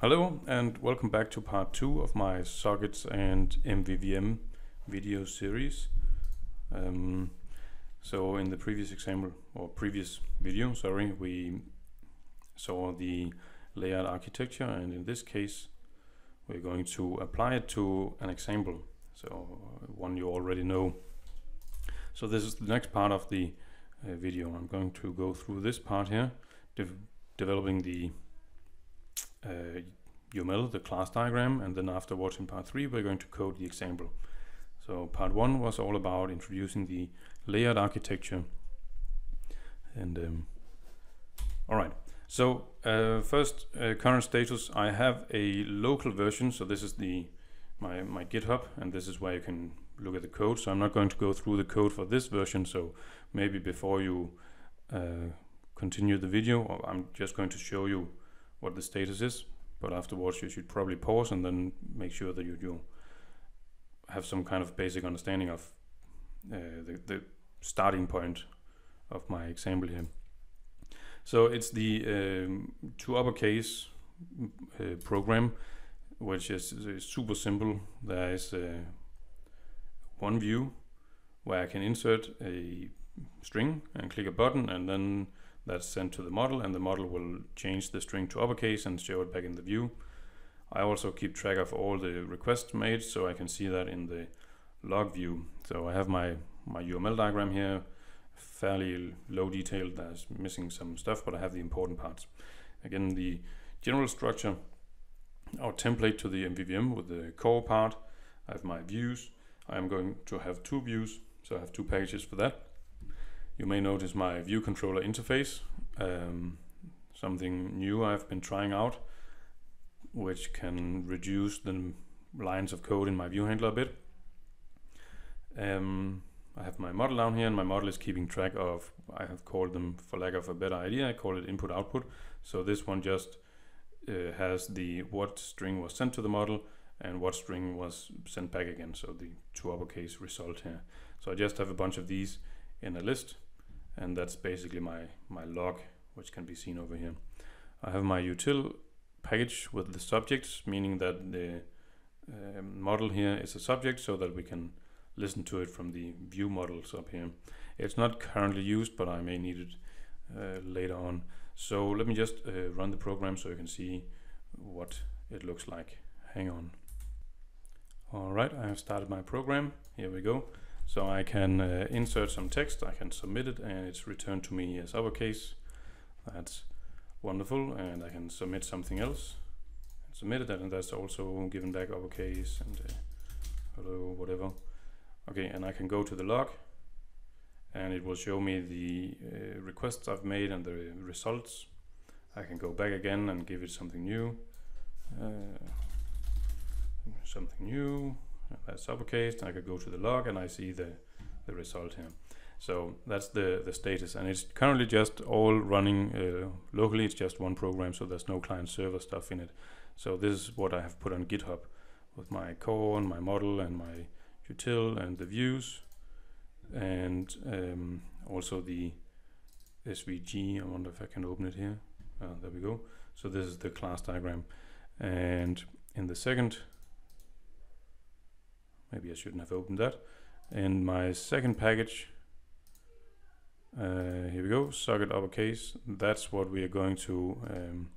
Hello and welcome back to part 2 of my sockets and MVVM video series. Um, so in the previous example or previous video, sorry, we saw the layered architecture and in this case we're going to apply it to an example. So one you already know. So this is the next part of the uh, video. I'm going to go through this part here, de developing the uh, UML, the class diagram, and then afterwards in part 3 we're going to code the example. So part 1 was all about introducing the layered architecture. And um, all right, so uh, first uh, current status, I have a local version. So this is the my, my GitHub, and this is where you can look at the code. So I'm not going to go through the code for this version. So maybe before you uh, continue the video, I'm just going to show you what the status is but afterwards you should probably pause and then make sure that you, you have some kind of basic understanding of uh, the, the starting point of my example here. So it's the um, to uppercase uh, program, which is, is, super simple. There is uh, one view where I can insert a string and click a button and then that's sent to the model and the model will change the string to uppercase and show it back in the view. I also keep track of all the requests made so I can see that in the log view. So I have my, my UML diagram here, fairly low detail, there's missing some stuff, but I have the important parts. Again, the general structure, our template to the MVVM with the core part, I have my views. I am going to have two views, so I have two packages for that. You may notice my view controller interface, um, something new I've been trying out, which can reduce the lines of code in my view handler a bit. Um, I have my model down here and my model is keeping track of, I have called them for lack of a better idea, I call it input output. So this one just uh, has the what string was sent to the model and what string was sent back again. So the two uppercase result here. So I just have a bunch of these in a list and that's basically my, my log, which can be seen over here. I have my util package with the subjects, meaning that the uh, model here is a subject so that we can listen to it from the view models up here. It's not currently used, but I may need it uh, later on. So let me just uh, run the program so you can see what it looks like. Hang on. All right, I have started my program. Here we go. So I can uh, insert some text, I can submit it and it's returned to me as uppercase. That's wonderful and I can submit something else submit it and that's also given back uppercase and uh, hello whatever. Okay and I can go to the log and it will show me the uh, requests I've made and the results. I can go back again and give it something new. Uh, something new that's uppercase I could go to the log and I see the the result here. So that's the the status. And it's currently just all running uh, locally. It's just one program so there's no client server stuff in it. So this is what I have put on github with my core and my model and my util and the views and um, also the SVG I wonder if I can open it here. Uh, there we go. So this is the class diagram. And in the second Maybe I shouldn't have opened that. And my second package, uh, here we go, socket uppercase. That's what we are going to, um,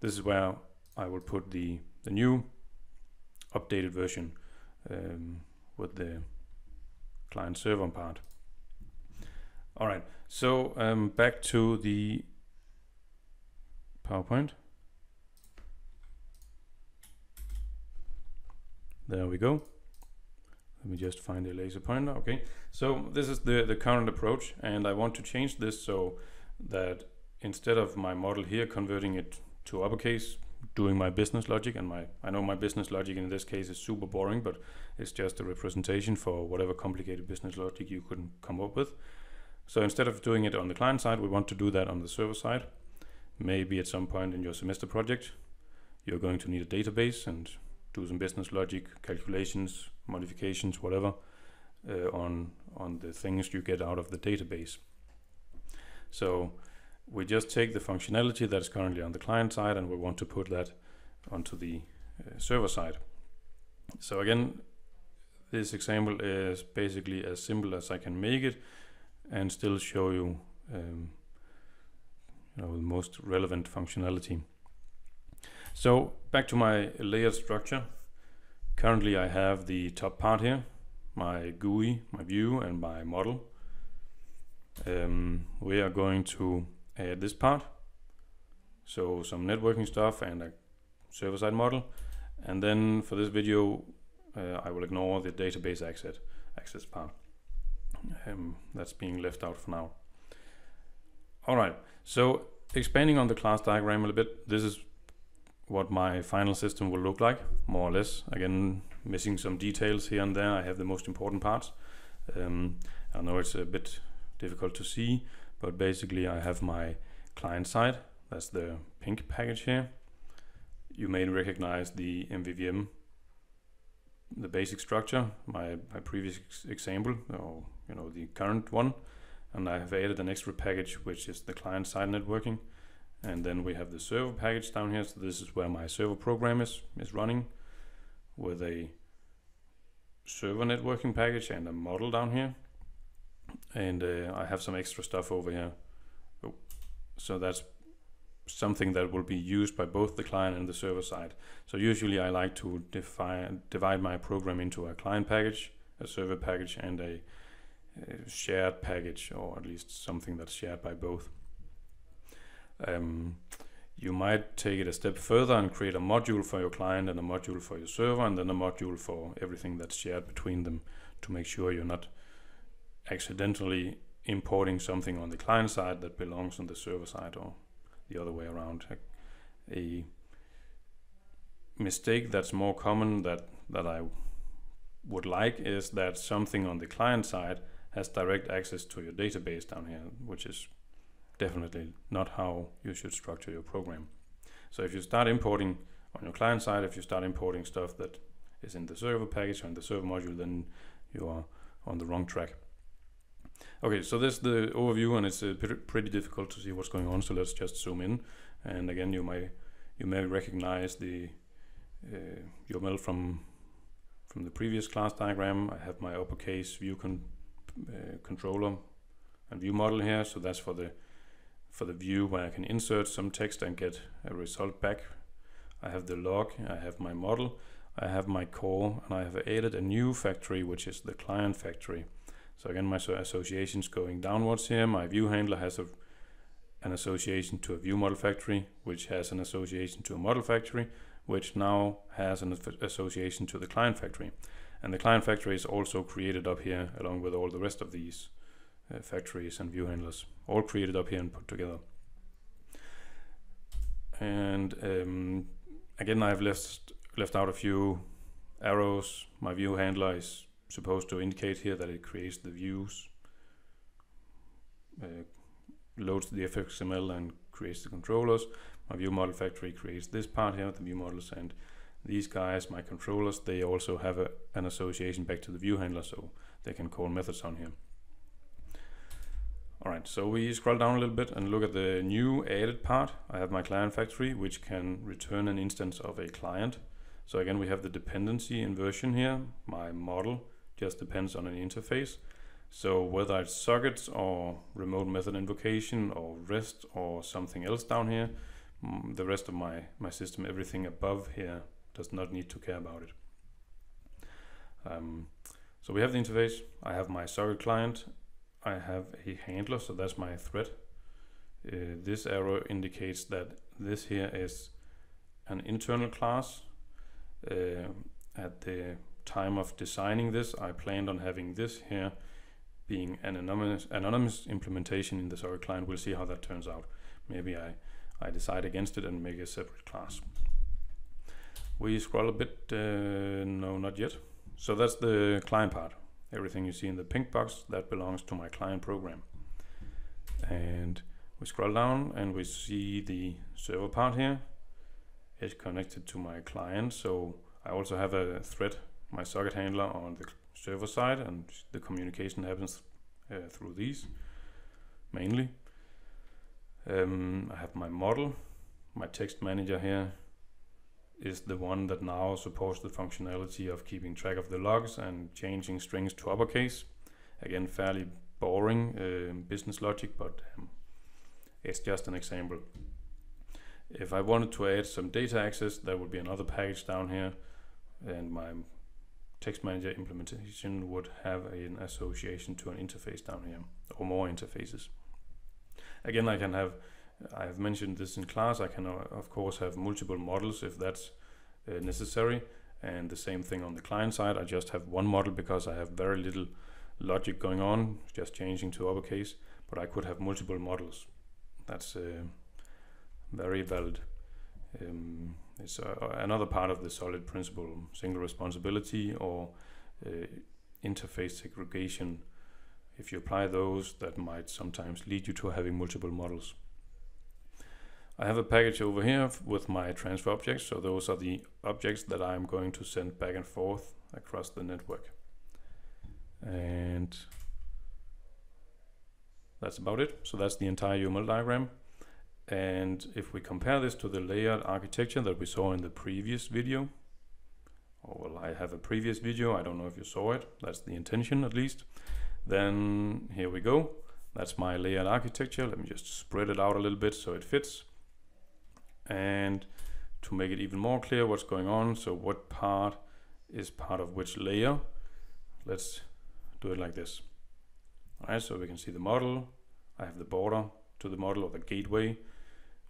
this is where I will put the, the new updated version um, with the client server part. All right, so um, back to the PowerPoint. There we go. Let me just find a laser pointer. Okay, so this is the, the current approach and I want to change this so that instead of my model here converting it to uppercase, doing my business logic and my I know my business logic in this case is super boring, but it's just a representation for whatever complicated business logic you could come up with. So instead of doing it on the client side, we want to do that on the server side. Maybe at some point in your semester project, you're going to need a database and do some business logic calculations, modifications, whatever, uh, on on the things you get out of the database. So we just take the functionality that is currently on the client side and we want to put that onto the uh, server side. So again, this example is basically as simple as I can make it and still show you, um, you know, the most relevant functionality. So back to my layered structure. Currently I have the top part here, my GUI, my view and my model. Um, we are going to add this part. So some networking stuff and a server-side model. And then for this video, uh, I will ignore the database access, access part. Um, that's being left out for now. All right, so expanding on the class diagram a little bit, this is what my final system will look like, more or less. Again, missing some details here and there. I have the most important parts. Um, I know it's a bit difficult to see, but basically I have my client side. That's the pink package here. You may recognize the MVVM, the basic structure, my, my previous example, or you know the current one. And I have added an extra package, which is the client side networking. And then we have the server package down here. So this is where my server program is, is running with a server networking package and a model down here. And uh, I have some extra stuff over here. Oh, so that's something that will be used by both the client and the server side. So usually I like to define, divide my program into a client package, a server package, and a, a shared package, or at least something that's shared by both. Um, you might take it a step further and create a module for your client and a module for your server and then a module for everything that's shared between them to make sure you're not accidentally importing something on the client side that belongs on the server side or the other way around. A, a mistake that's more common that, that I would like is that something on the client side has direct access to your database down here, which is definitely not how you should structure your program. So if you start importing on your client side, if you start importing stuff that is in the server package or in the server module, then you are on the wrong track. Okay, so this is the overview and it's uh, pretty difficult to see what's going on, so let's just zoom in. And again, you may you may recognize the uh, UML from from the previous class diagram. I have my uppercase view con uh, controller and view model here, so that's for the for the view where I can insert some text and get a result back. I have the log, I have my model, I have my core, and I have added a new factory, which is the client factory. So again, my associations going downwards here. My view handler has a, an association to a view model factory, which has an association to a model factory, which now has an association to the client factory. And the client factory is also created up here along with all the rest of these uh, factories and view handlers, all created up here and put together. And um, again, I've left left out a few arrows. My view handler is supposed to indicate here that it creates the views, uh, loads the fxml and creates the controllers. My view model factory creates this part here, the view models, and these guys, my controllers, they also have a, an association back to the view handler, so they can call methods on here. All right, so we scroll down a little bit and look at the new added part. I have my client factory, which can return an instance of a client. So again, we have the dependency inversion here. My model just depends on an interface. So whether it's sockets or remote method invocation or REST or something else down here, mm, the rest of my, my system, everything above here does not need to care about it. Um, so we have the interface. I have my socket client I have a handler, so that's my thread. Uh, this arrow indicates that this here is an internal class. Uh, at the time of designing this, I planned on having this here being an anonymous, anonymous implementation in the socket client. We'll see how that turns out. Maybe I, I decide against it and make a separate class. We scroll a bit, uh, no, not yet. So that's the client part. Everything you see in the pink box, that belongs to my client program. And we scroll down and we see the server part here. It's connected to my client, so I also have a thread, my socket handler on the server side, and the communication happens uh, through these mainly. Um, I have my model, my text manager here, is the one that now supports the functionality of keeping track of the logs and changing strings to uppercase. Again, fairly boring uh, business logic, but um, it's just an example. If I wanted to add some data access, there would be another package down here, and my text manager implementation would have an association to an interface down here, or more interfaces. Again, I can have I have mentioned this in class. I can, uh, of course, have multiple models if that's uh, necessary. And the same thing on the client side. I just have one model because I have very little logic going on, just changing to uppercase. But I could have multiple models. That's uh, very valid. Um, it's uh, another part of the solid principle, single responsibility or uh, interface segregation. If you apply those, that might sometimes lead you to having multiple models. I have a package over here with my transfer objects. So those are the objects that I'm going to send back and forth across the network. And that's about it. So that's the entire UML diagram. And if we compare this to the layered architecture that we saw in the previous video, or well, I have a previous video, I don't know if you saw it, that's the intention at least. Then here we go. That's my layered architecture. Let me just spread it out a little bit so it fits and to make it even more clear what's going on so what part is part of which layer let's do it like this. All right so we can see the model. I have the border to the model or the gateway.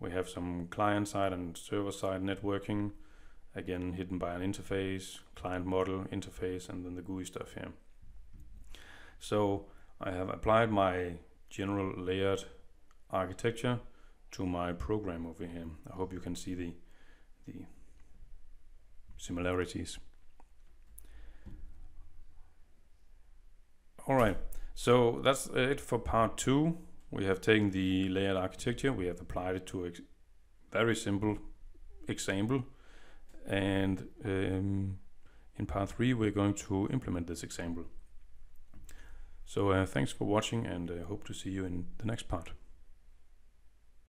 We have some client side and server side networking again hidden by an interface client model interface and then the GUI stuff here. So I have applied my general layered architecture to my program over here. I hope you can see the, the similarities. All right, so that's it for part two. We have taken the layered architecture, we have applied it to a very simple example. And um, in part three, we're going to implement this example. So uh, thanks for watching and uh, hope to see you in the next part.